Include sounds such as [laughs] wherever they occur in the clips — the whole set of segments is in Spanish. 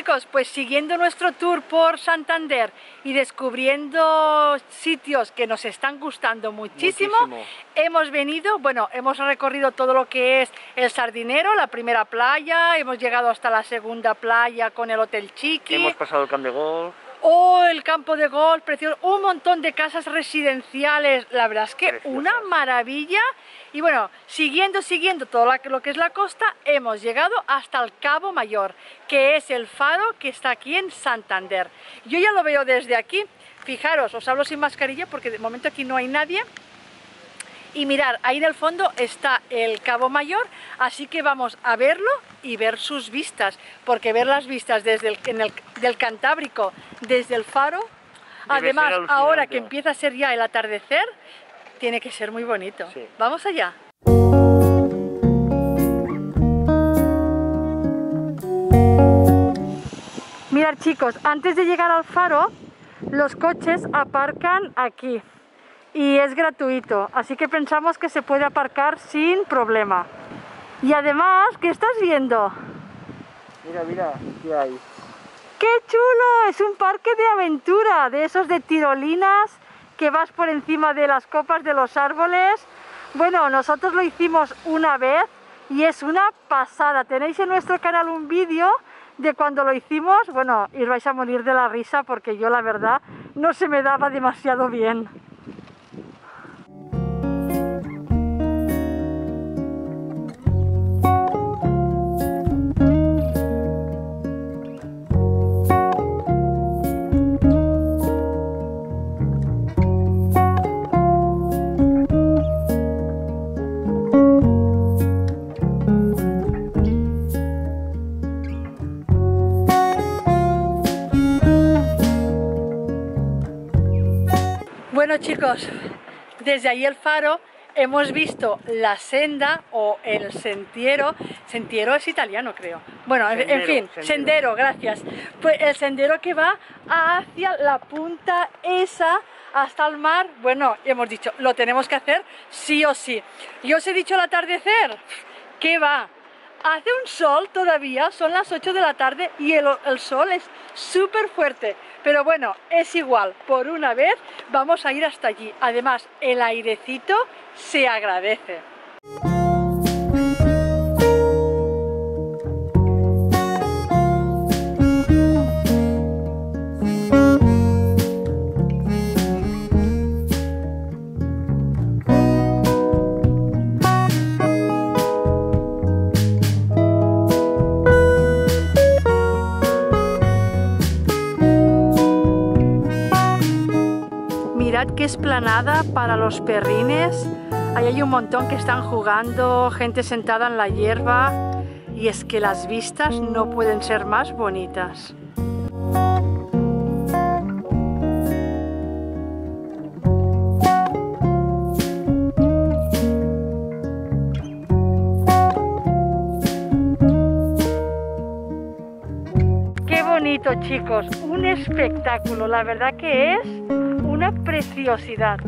chicos, pues siguiendo nuestro tour por Santander y descubriendo sitios que nos están gustando muchísimo, Muchísimo. hemos venido, bueno, hemos recorrido todo lo que es el Sardinero, la primera playa, hemos llegado hasta la segunda playa con el Hotel Chiqui, Hemos pasado el camp de golf. O el campo de golf, precioso, un montón de casas residenciales, la verdad es que una maravilla. Y bueno, siguiendo, siguiendo todo lo que es la costa, hemos llegado hasta el Cabo Mayor, que es el faro que está aquí en Santander. Yo ya lo veo desde aquí. Fijaros, os hablo sin mascarilla porque de momento aquí no hay nadie. Y mirar, ahí en el fondo está el Cabo Mayor, así que vamos a verlo y ver sus vistas, porque ver las vistas desde el, en el- del Cantábrico, desde el faro, Debe además ahora que empieza a ser ya el atardecer, tiene que ser muy bonito. Sí. Vamos allá. Mirad chicos, antes de llegar al faro, los coches aparcan aquí y es gratuito, así que pensamos que se puede aparcar sin problema. Y además, ¿qué estás viendo? Mira, mira, ¿qué hay? ¡Qué chulo! Es un parque de aventura, de esos de tirolinas que vas por encima de las copas de los árboles. Bueno, nosotros lo hicimos una vez y es una pasada. Tenéis en nuestro canal un vídeo de cuando lo hicimos. Bueno, y vais a morir de la risa porque yo la verdad no se me daba demasiado bien. Chicos, desde ahí el faro hemos visto la senda o el sentiero, sentiero es italiano creo, bueno, en- fin, sendero. sendero, gracias, pues el sendero que va hacia la punta esa hasta el mar, bueno, hemos dicho, lo tenemos que hacer sí o sí. Y os he dicho el atardecer, ¿qué va? Hace un sol todavía, son las 8 de la tarde y el, el sol es súper fuerte. Pero bueno, es igual, por una vez vamos a ir hasta allí. Además, el airecito se agradece. Mirad qué esplanada para los perrines. Ahí hay un montón que están jugando, gente sentada en la hierba. Y es que las vistas no pueden ser más bonitas. Qué bonito chicos, un espectáculo, la verdad que es una preciosidad.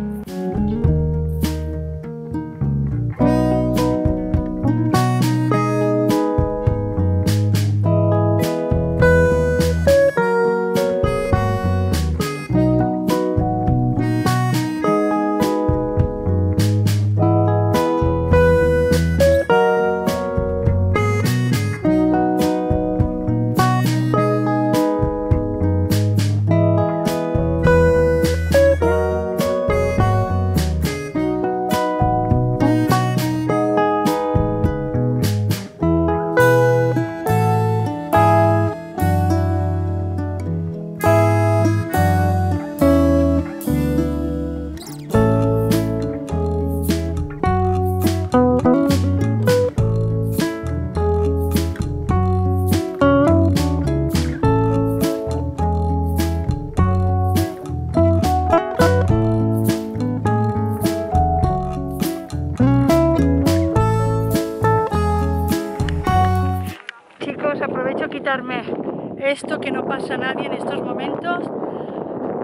Esto que no pasa a nadie en estos momentos.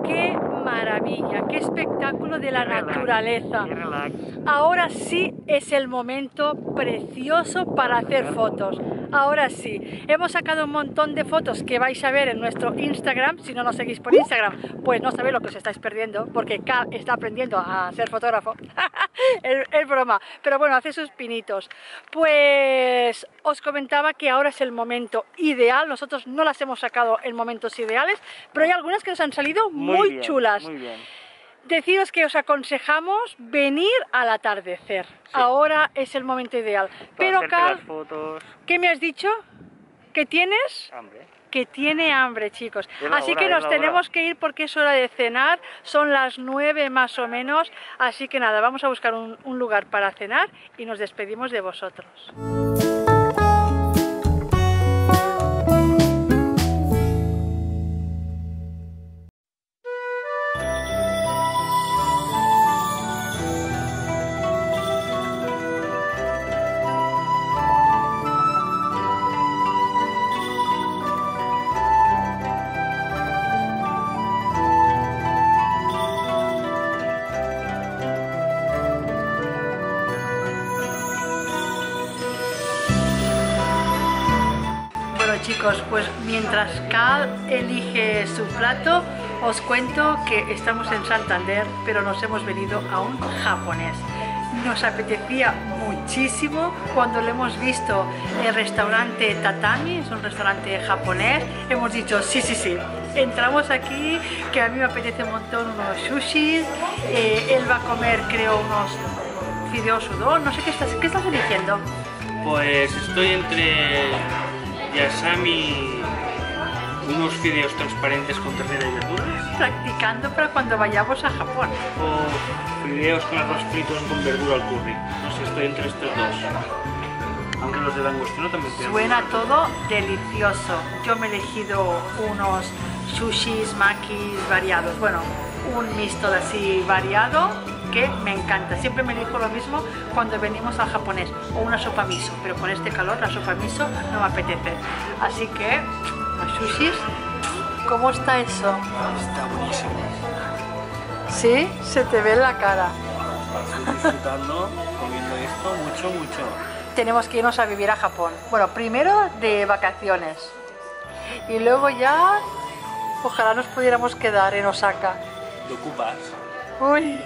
qué maravilla, qué espectáculo de la Qué naturaleza. Relax. Ahora sí es el momento precioso para hacer fotos. Ahora sí, hemos sacado un montón de fotos que vais a ver en nuestro Instagram. Si no nos seguís por Instagram, pues no sabéis lo que os estáis perdiendo, porque Cal está aprendiendo a ser fotógrafo. [laughs] es, es broma, pero bueno, hace sus pinitos. Pues os comentaba que ahora es el momento ideal. Nosotros no las hemos sacado en momentos ideales, pero hay algunas que nos han salido muy, bien, chulas. Muy bien. Deciros que os aconsejamos venir al atardecer. Ahora es el momento ideal. Para Pero las fotos. ¿qué me has dicho? ¿Que tienes? Hambre. Que tiene hambre, chicos. Así hora, que nos tenemos hora. que ir porque es hora de cenar. Son las nueve más o menos. Así que nada, vamos a buscar un, un lugar para cenar y nos despedimos de vosotros. Chicos, pues mientras Cal elige su plato, os cuento que estamos en Santander, pero nos hemos venido a un japonés. Nos apetecía muchísimo cuando lo hemos visto el restaurante Tatami, es un restaurante japonés, hemos dicho sí, sí, sí. Entramos aquí, que a mí me apetece un montón unos sushis, eh, él va a comer creo unos fideos udon, no sé qué estás, ¿qué estás. Pues estoy entre yasami, unos fideos transparentes con ternera y verduras, practicando para cuando vayamos a Japón. o fideos con arroz fritos con verdura al curry. No sé, estoy entre estos dos. Aunque los de langostino también. Suena todo delicioso. Yo me he elegido unos sushis, makis variados. Bueno, un mixto de así variado que me encanta. Siempre me elijo lo mismo cuando venimos al japonés. O una sopa miso, pero con este calor la sopa miso no me apetece. Así que, los sushis, ¿cómo está eso? Está buenísimo. Sí, se te ve en la cara. Estoy disfrutando comiendo esto mucho, mucho. tenemos que irnos a vivir a Japón. Bueno, primero de vacaciones y luego ya ojalá nos pudiéramos quedar en Osaka. ¿Lo ocupas? Uy.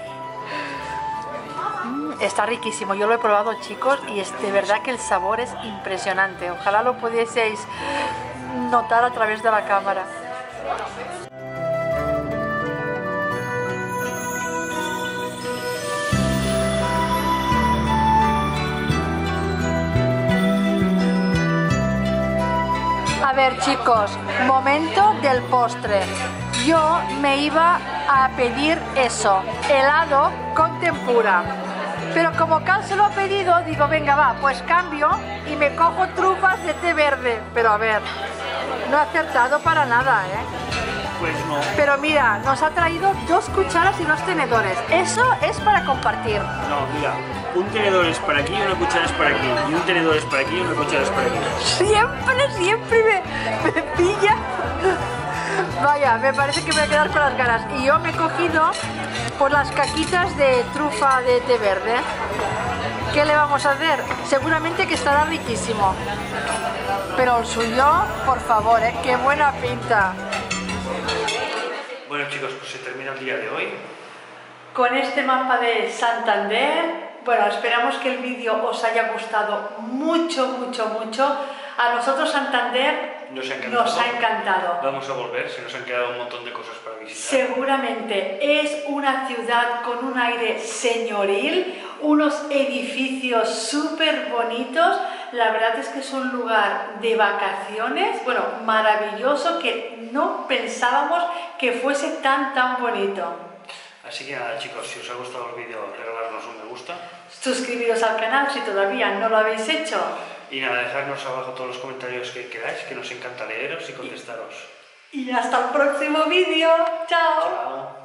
Está riquísimo, yo lo he probado chicos y es de verdad que el sabor es impresionante. Ojalá lo pudieseis notar a través de la cámara. A ver chicos, momento del postre. Yo me iba a pedir eso, helado con tempura. Pero como se lo ha pedido, digo, venga va, pues cambio y me cojo trufas de té verde. Pero a ver, no he acertado para nada, ¿eh? Pues no. Pero mira, nos ha traído dos cucharas y dos tenedores. Eso es para compartir. No, mira. Un tenedor es para aquí y una cuchara es para aquí. Y un tenedor es para aquí y una cuchara es para aquí. Siempre, siempre me, me pilla. Vaya, me parece que me voy a quedar con las ganas. Y yo me he cogido por las caquitas de trufa de té verde. ¿Qué le vamos a hacer? Seguramente que estará riquísimo. Pero el suyo, por favor, ¿eh? qué buena pinta. Bueno chicos, pues se termina el día de hoy. Con este mapa de Santander, bueno, esperamos que el vídeo os haya gustado mucho, mucho, mucho. A nosotros Santander Nos ha encantado. nos ha encantado. Vamos a volver, se nos han quedado un montón de cosas para visitar. Seguramente es una ciudad con un aire señoril, unos edificios súper bonitos. La verdad es que es un lugar de vacaciones, bueno, maravilloso que no pensábamos que fuese tan, tan bonito. Así que nada chicos, si os ha gustado el vídeo, regalarnos un me gusta. Suscribiros al canal si todavía no lo habéis hecho. Y nada, dejadnos abajo todos los comentarios que queráis, que nos encanta leeros y contestaros. Y hasta el próximo vídeo. Chao. Chao.